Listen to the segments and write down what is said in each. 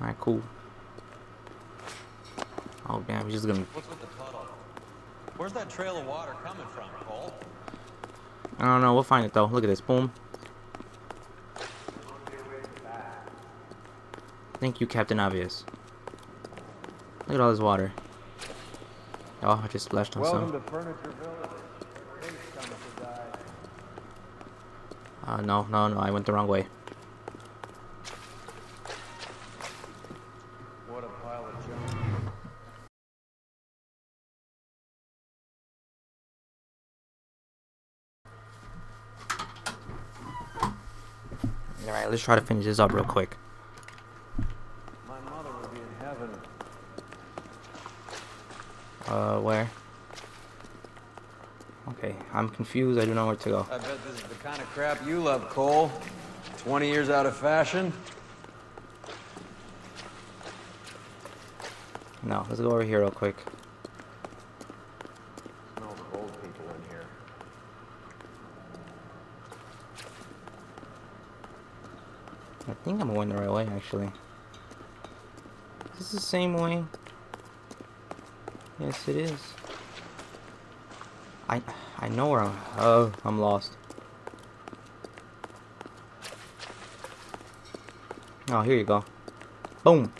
Alright, cool. Oh damn, he's just gonna What's with the puddle? Where's that trail of water coming from, Cole? I don't know, we'll find it though. Look at this, boom. Thank you, Captain Obvious. Look at all this water. Oh, I just splashed on Welcome some. to Furniture Village. Space coming to die. Uh, no, no, no, I went the wrong way. What a pile of junk. Alright, let's try to finish this up real quick. My mother will be in heaven. Uh, where? Okay, I'm confused. I don't know where to go. I bet this is the kind of crap you love, Cole. 20 years out of fashion. No, let's go over here real quick. Smells of old people in here. I think I'm going the right way, actually. Is this the same way? Yes, it is. I I know where I'm. Oh, I'm lost. Oh, here you go. Boom.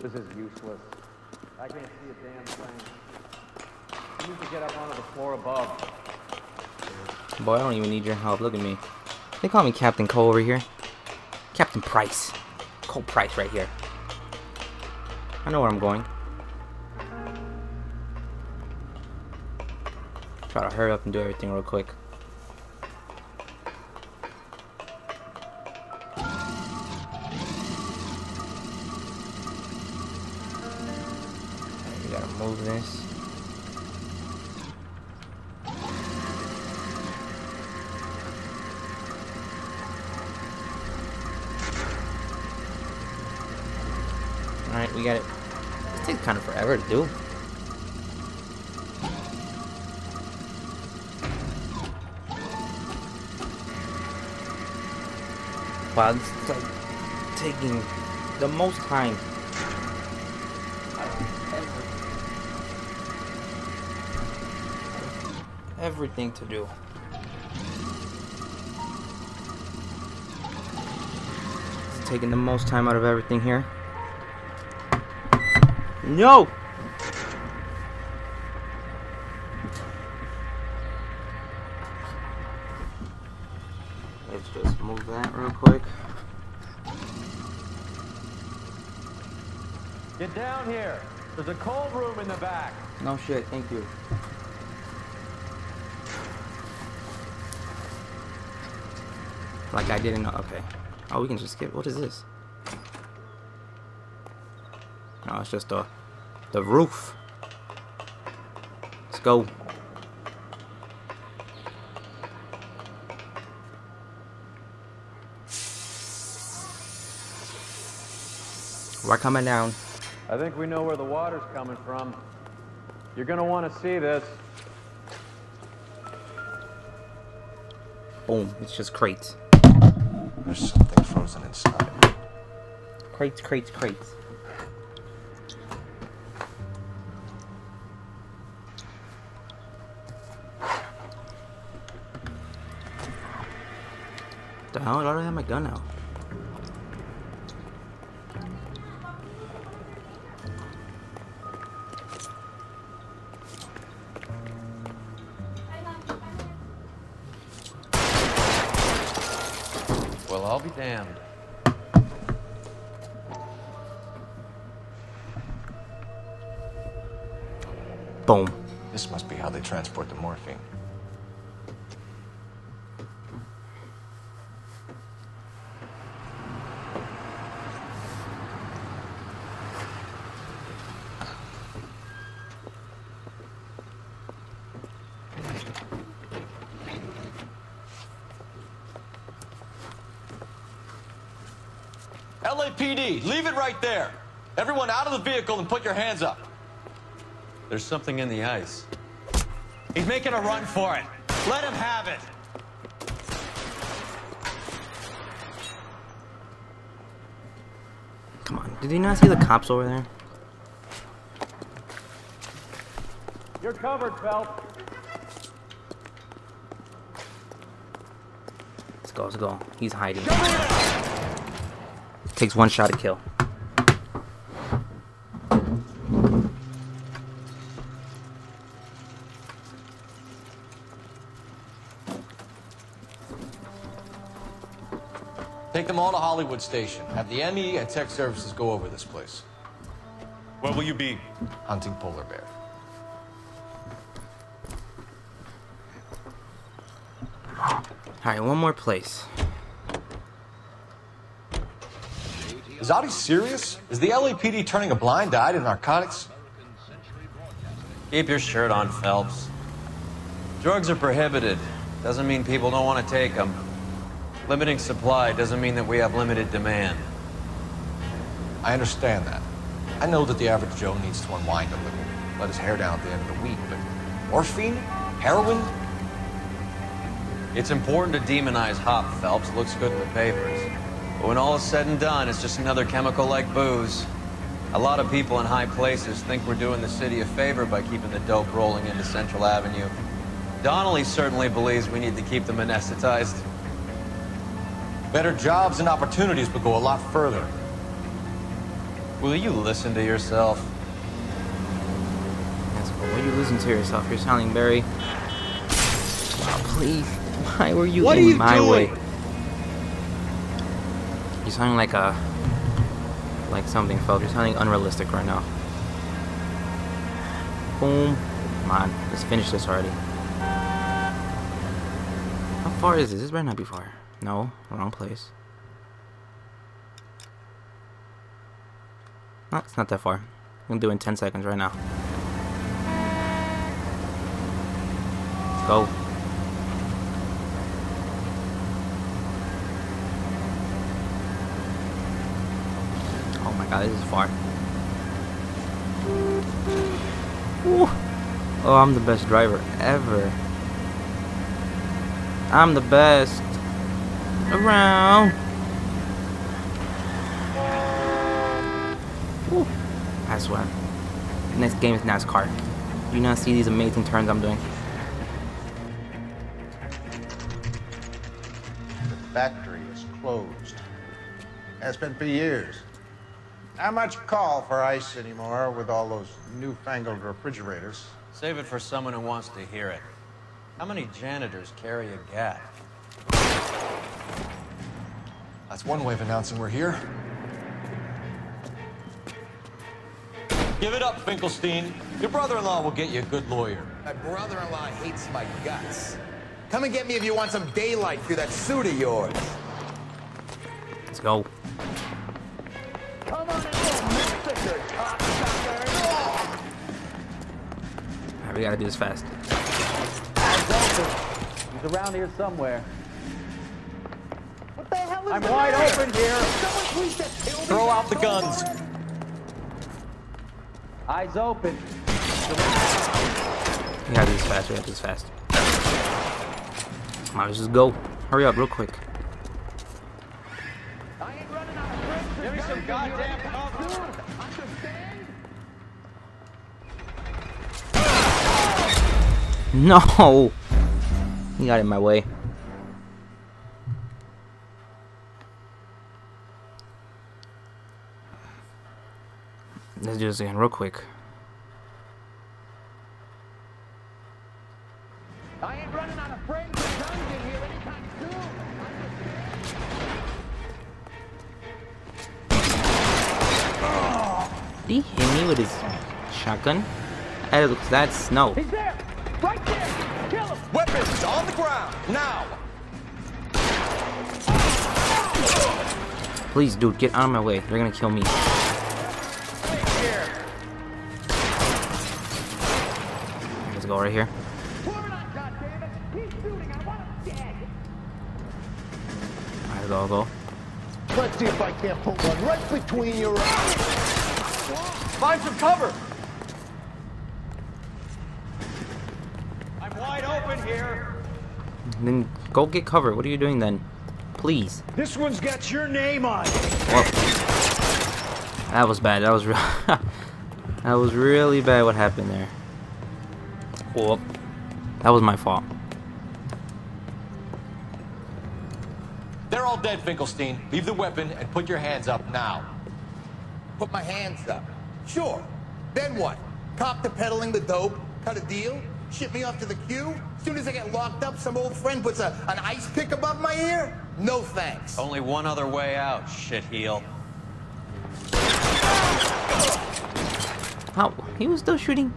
This is useless. I can't see a damn thing. You need to get up onto the floor above. Boy, I don't even need your help. Look at me. They call me Captain Cole over here. Captain Price. Cole Price right here. I know where I'm going. Try to hurry up and do everything real quick. We gotta move this. We got it. This takes kind of forever to do. Wow, this is like taking the most time. Everything to do. It's taking the most time out of everything here. No! Let's just move that real quick. Get down here. There's a cold room in the back. No shit, thank you. Like I didn't know. Okay. Oh, we can just skip. What is this? No, it's just the the roof. Let's go. We're coming down. I think we know where the water's coming from. You're gonna want to see this. Boom. It's just crates. There's something frozen inside. Crates, crates, crates. The hell? I don't have my gun now. Well, I'll be damned. Boom. This must be how they transport the morphine. Leave it right there. Everyone out of the vehicle and put your hands up. There's something in the ice. He's making a run for it. Let him have it. Come on. Did he not see the cops over there? You're covered, Phelps. Let's go, let's go. He's hiding. Takes one shot to kill. Take them all to Hollywood Station. Have the ME and Tech Services go over this place. Where will you be? Hunting polar bear. Alright, one more place. Is Audie serious? Is the LAPD turning a blind eye to narcotics? Keep your shirt on, Phelps. Drugs are prohibited. Doesn't mean people don't want to take them. Limiting supply doesn't mean that we have limited demand. I understand that. I know that the average Joe needs to unwind a little, let his hair down at the end of the week, but morphine? Heroin? It's important to demonize hop, Phelps. Looks good in the papers. But when all is said and done, it's just another chemical like booze. A lot of people in high places think we're doing the city a favor by keeping the dope rolling into Central Avenue. Donnelly certainly believes we need to keep them anesthetized. Better jobs and opportunities would go a lot further. Will you listen to yourself? Yes, but will you listen to yourself? You're sounding very. Wow, please. Why were you What are in you my doing? way? You're sounding like a. Like something, Phelps. You're sounding unrealistic right now. Boom. Come on, let's finish this already. How far is this? This better not be far. No, wrong place. No, it's not that far. I'm gonna do it in 10 seconds right now. Let's go. Oh my god, this is far. Woo. Oh, I'm the best driver ever. I'm the best around. Woo. I swear. Next game is NASCAR. Do you not see these amazing turns I'm doing? The factory is closed. Has been for years. Not much call for ice anymore with all those newfangled refrigerators. Save it for someone who wants to hear it. How many janitors carry a gat? That's one way of announcing we're here. Give it up, Finkelstein. Your brother-in-law will get you a good lawyer. My brother-in-law hates my guts. Come and get me if you want some daylight through that suit of yours. Let's go. We gotta do this fast. He's around here somewhere. What the hell is I'm wide open here. Throw out the guns. Eyes open. We gotta do this fast. We gotta do this fast. Come on, let's just go. Hurry up, real quick. Give me some goddamn No! He got in my way. Let's do this again real quick. I ain't running out of frames of guns in here anytime soon. Did he hit me with his shotgun? That looks that's no. He's there! Right there! Kill him! Weapons on the ground, now! Please, dude, get out of my way. They're gonna kill me. Let's go right here. Pour it on, goddammit! He's shooting! I want him dead! Alright, go, go. Let's see if I can't put one right between your eyes. Find some cover! I'm wide open here! Then go get cover. What are you doing then? Please. This one's got your name on it. Well, That was bad. That was real. that was really bad. What happened there? Whoop. That was my fault. They're all dead, Finkelstein. Leave the weapon and put your hands up now. Put my hands up. Sure. Then what? Cop to peddling the dope? Cut a deal? Ship me off to the Q? As soon as I get locked up, some old friend puts a, an ice pick above my ear? No thanks. Only one other way out, Shit, shitheel. How? He was still shooting.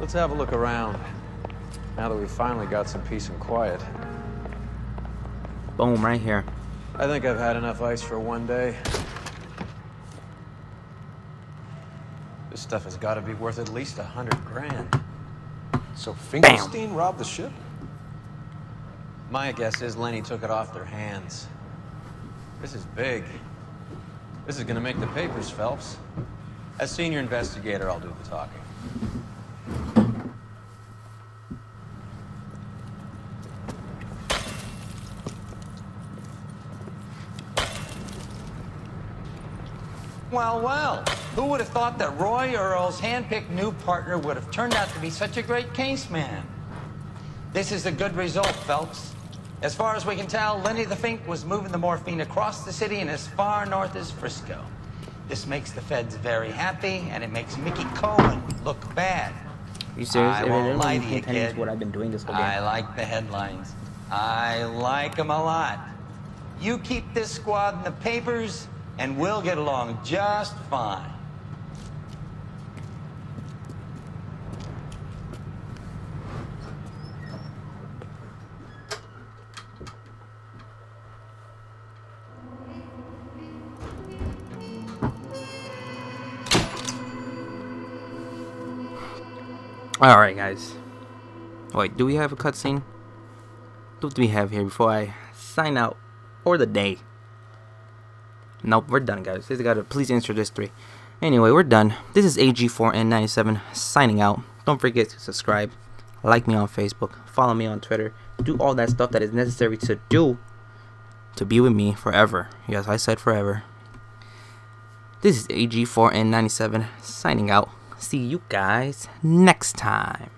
Let's have a look around. Now that we finally got some peace and quiet. Boom, right here. I think I've had enough ice for one day. This stuff has got to be worth at least a hundred grand. So Finkelstein robbed the ship? My guess is Lenny took it off their hands. This is big. This is gonna make the papers, Phelps. As senior investigator, I'll do the talking. Well, well, who would have thought that Roy Earle's handpicked new partner would have turned out to be such a great case man? This is a good result, Phelps. As far as we can tell, Lenny the Fink was moving the morphine across the city and as far north as Frisco. This makes the feds very happy, and it makes Mickey Cohen look bad. Are you serious? I won't lie to you, kid. what I've been doing this whole game. I like the headlines. I like them a lot. You keep this squad in the papers, and we'll get along just fine. All right, guys. Wait, do we have a cutscene? What do we have here before I sign out for the day? Nope, we're done, guys. Just gotta please answer this three. Anyway, we're done. This is AG4N97 signing out. Don't forget to subscribe, like me on Facebook, follow me on Twitter, do all that stuff that is necessary to do to be with me forever. Yes, I said forever. This is AG4N97 signing out. See you guys next time.